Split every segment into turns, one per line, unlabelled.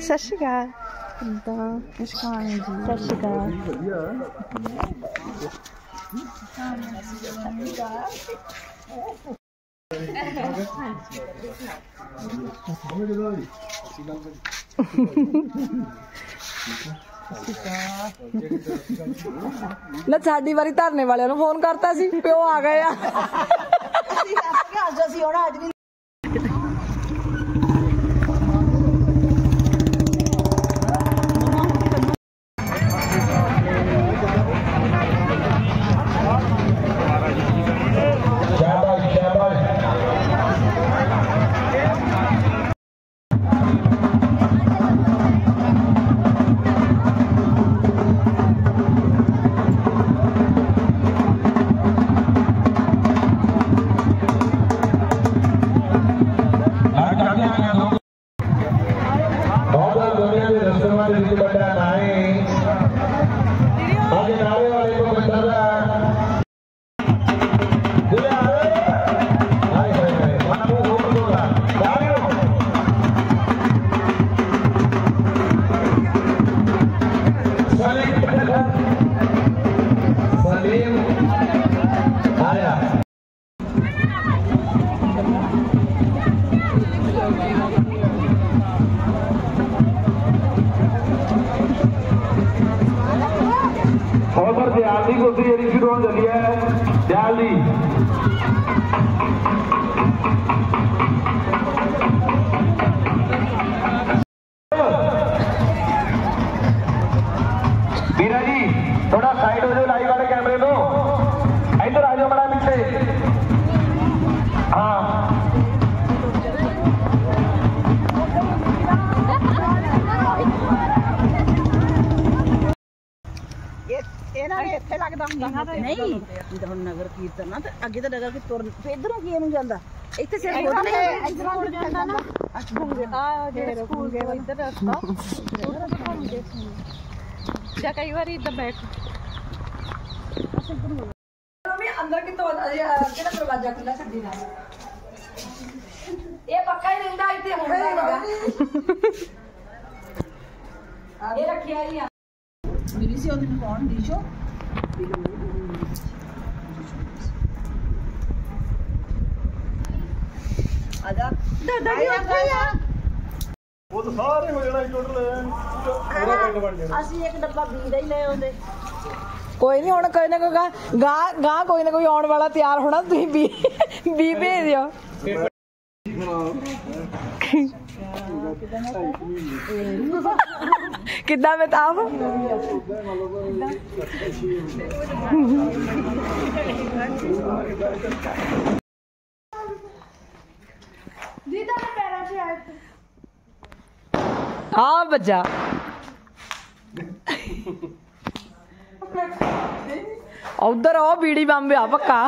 Só chegar. Então, kann Só chegar. ਨਾ ਸਾਡੀ ਵਾਰੀ ਧਰਨੇ ਵਾਲਿਆਂ ਨੂੰ ਫੋਨ ਕਰਤਾ ਸੀ, ਪਿਓ ਆ ਗਏ ਆ।
ਅਸੀਂ ਹੁਣ ਅੱਜ ਵੀ Gabriel Dali. ਨਹੀਂ ਜਦੋਂ ਹੁਣ ਨਗਰ ਕੀਰਤਨ ਨਾ ਤੇ ਅੱਗੇ ਤਾਂ ਨਗਰ ਕੀ ਤੁਰ ਇਧਰੋਂ ਕੀ ਇਹਨੂੰ ਜਾਂਦਾ। ਇੱਥੇ ਸਿਰਫ ਖੁਦ ਨੇ ਇਧਰੋਂ ਨੂੰ ਜਾਂਦਾ ਨਾ।
ਆ ਜਿਹੜੇ ਸਕੂਲ ਦੇ ਇੱਧਰ ਰਸਤਾ। ਜਾਂ ਕਈ ਵਾਰੀ ਇੱਦਾਂ ਬੈਠ।
ਅੰਦਰ ਕਿਤੋਂ ਜਿਹੜਾ ਦਰਵਾਜ਼ਾ ਖੁੱਲਾ ਛੱਡੀ ਨਾ ਇਹ ਪੱਕਾ ਹੀ ਰਹਿੰਦਾ ਇੱਥੇ ਹੁਣ ਦਾ ਇਹ ਰੱਖਿਆ ਹੀ ਆ।
ਮਿਲੀ ਸੀ ਉਹਨੂੰ ਕੌਣ ਦੀਸ਼ੋ
ਉਹ ਤਾਂ ਸਾਰੇ ਹੋ ਜਾਣਾ ਟੋਟਲ ਪੂਰਾ ਪਿੰਡ ਬਣ ਜਾਣਾ
ਅਸੀਂ ਇੱਕ ਡੱਬਾ ਬੀ ਦਾ ਹੀ ਲੈ ਆਉਂਦੇ
ਕੋਈ ਨਹੀਂ ਹੁਣ ਕੋਈ ਨਾ ਕੋਈ ਗਾ ਗਾਂ ਗਾਂ ਕੋਈ ਨਾ ਕੋਈ ਆਉਣ ਵਾਲਾ ਤਿਆਰ ਹੋਣਾ ਤੁਸੀਂ ਵੀ ਵੀ ਭੇਜ ਦਿਓ ਕਿੱਦਾਂ ਬਤਾਵ कितना बताओ हाँ बच्चा। उधर आओ बीड़ी बम आ हाँ, पक्का।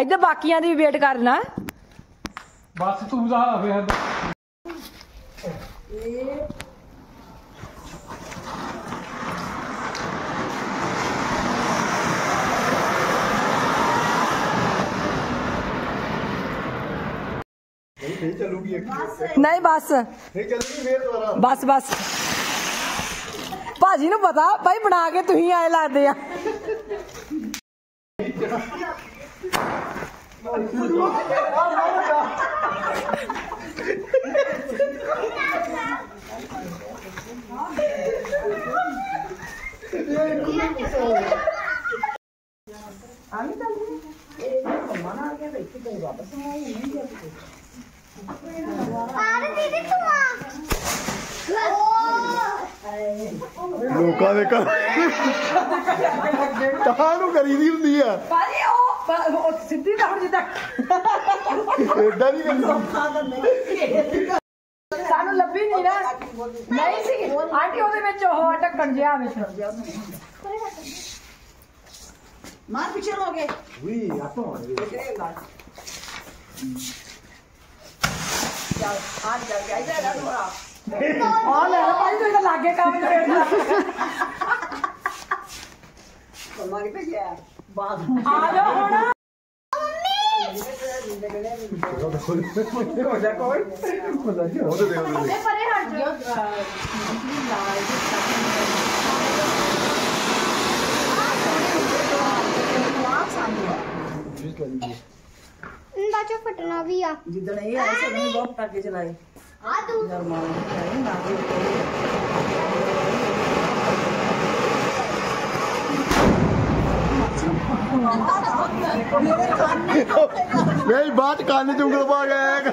इधर बाकियाँ
की वेट करना। बस तू ਇਹ ਚੱਲੂਗੀ ਇੱਕ
ਨਹੀਂ ਬਸ
ਇਹ ਚੱਲੂਗੀ ਫੇਰ ਦੁਬਾਰਾ
ਬਸ ਬਸ ਭਾਜੀ ਨੂੰ ਪਤਾ ਭਾਈ ਬਣਾ ਕੇ ਤੁਸੀਂ ਆਏ ਲੱਗਦੇ ਆ
ਲੋਕਾਂ ਦੇ ਘਰ ਕਹਾਂ ਨੂੰ ਕਰੀਦੀ ਹੁੰਦੀ ਆ
ਭਾਜੀ ਉਹ ਉਹ ਸਿੱਧੀ ਤਾਂ ਹੁਣ ਜਿੱਦਾਂ
ਏਦਾਂ ਨਹੀਂ ਕਰਦਾ
ਸਾਨੂੰ ਲੱਭੀ ਨਹੀਂ ਨਾ ਨਹੀਂ ਸੀ ਆਂਟੀ ਉਹਦੇ ਵਿੱਚ ਉਹ ਢੱਕਣ ਜਿਹਾ ਵਿੱਚ
ਮਾਰ ਪਿੱਛੇ ਹੋ ਗਏ
ਵੀ ਆਪਾਂ
ਆ ਲੈ ਲਓ ਭਾਈ ਤੁਸੀਂ ਤਾਂ ਲਾਗੇ ਕੰਮ ਕਰੇਗਾ
ਮਾਰੀ ਭੇਜਿਆ ਬਾਦ
ਆ ਜਾਓ ਹੁਣ
ਉਹਦੇ ਦੇ ਉਹਦੇ ਦੇ
ਪਰੇ ਹਟ ਜਾਓ
ਇੰਦਾ ਚ ਫਟਣਾ ਵੀ ਆ
ਜਿੱਦਣ ਇਹ ਆਏ ਸੀ ਉਹਨੇ ਬਹੁਤ ਟਾਕੇ ਚਲਾਏ
ਆ ਤੂੰ
ਨਰਮਾਲ ਨਹੀਂ ਨਾ ਵੀ
ਮੇਰੀ ਬਾਤ ਕੰਨ ਚ ਉਂਗਲ ਪਾ ਗਿਆ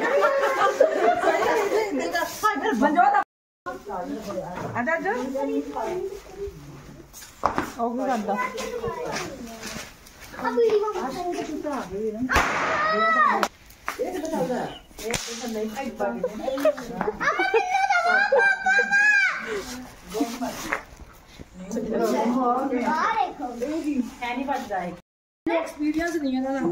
ਮਨਜੋਤ ਅੰਦਰ ਜਾ ਉਹ ਕੀ ਕਰਦਾ
ਆ ਵੀਡੀਓ ਬਣਾ ਆ ਦੇਖੋ
ਹੈ ਨਹੀਂ ਵੱਜਦਾ ਇਹ
ਐਕਸਪੀਰੀਅੰਸ ਨਹੀਂ ਹੈ ਨਾ
ਮੈਂ ਤੋਂ
Next video
is in the middle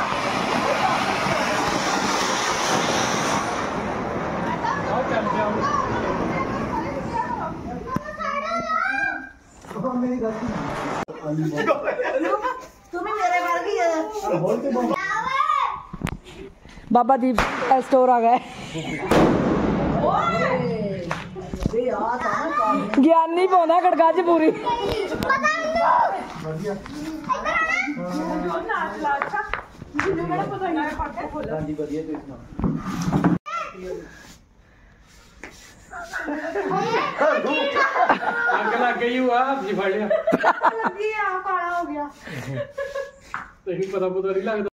Baba
Deep store आ गए। ज्ञान
नहीं पौना
गड़गा च पूरी। बढ़िया ਅੱਗ ਲੱਗ ਗਈ ਉਹ ਆ ਜੀ ਫੜ ਲਿਆ।
ਲੱਗੀ ਆ ਕਾਲਾ ਹੋ ਗਿਆ।
ਤੈਨੂੰ ਪਤਾ ਪਤਾ ਨਹੀਂ ਲੱਗਦਾ।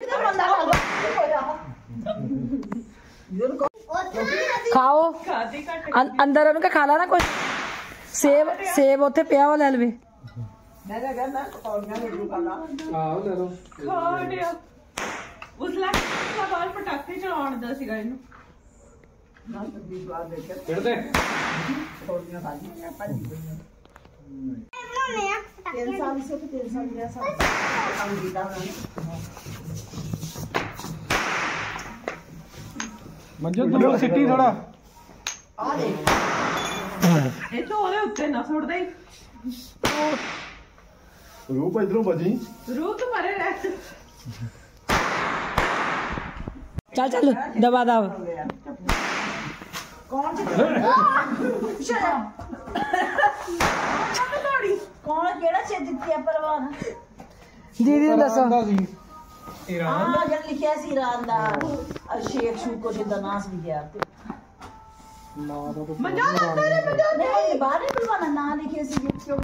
ਖਾਓ। ਅੰਦਰ ਉਹਨੂੰ ਕਹ ਖਾ ਲਾ ਨਾ ਕੁਝ ਸੇਬ ਸੇਬ ਉੱਥੇ ਪਿਆ ਉਹ ਲੈ ਲਵੇ।
ਮੈਂ ਕਿਹਾ ਕਹਿੰਦਾ ਪਕੌੜੀਆਂ ਲੈ
ਆਹੋ ਲੈ
ਉਸ ਲੱਖ ਦਾ ਬਾਲ ਪਟਾਕੇ ਚਲਾਉਣ ਦਾ ਸੀਗਾ ਇਹਨੂੰ।
ਨਾ ਸਬਜ਼ੀ ਸਵਾਦ ਦੇਖਿਆ
ਛੱਡਦੇ
ਪਕੌੜੀਆਂ ਖਾ ਲਈਆਂ ਭਾਜੀ ਪਈਆਂ
ਬਣਾਉਣੇ ਆ
ਤਿੰਨ ਸਾਲ ਸੇ ਤਿੰਨ ਸਾਲ ਗਿਆ ਸਾਲ ਕੰਮ ਕੀਤਾ ਉਹਨਾਂ
ਮੰਜੋ। ਤੂੰ ਸਿੱਟੀ ਥੋੜਾ
ਆ ਦੇ
ਇਹ ਤੋਂ ਉਹਦੇ ਉੱਤੇ ਨਾ ਸੁੱਟ ਦੇ
ਰੂਪ ਇਧਰੋਂ ਬਜੀ
ਰੂਹ ਤੋਂ ਪਰੇ ਰਹਿ।
ਚੱਲ ਚੱਲ ਦਬਾ ਦਬ।
ਕੌਣ ਕੌਣ ਕਿਹੜਾ ਛੇ ਦਿੱਤੀ ਆ ਪਰਵਾਨ
ਦੀਦੀ ਨੂੰ ਦੱਸੋ।
ਹਾਂ ਜਦ ਲਿਖਿਆ ਸੀ ਰਾਤ ਦਾ। ਅ, ਸ਼ੇਖ ਸ਼ੂ ਕੁਛ ਦਾ ਨਾਮ ਸੀ ਲਿਖਿਆ ਤੇ।
ਮੰਜਾ ਤੇਰੇ ਮੰਜਾ
ਨਹੀਂ ਨਹੀਂ ਪਰਵਾਨਾ ਨਾਂ ਲਿਖਿਆ ਸੀ ਕਿਉਂ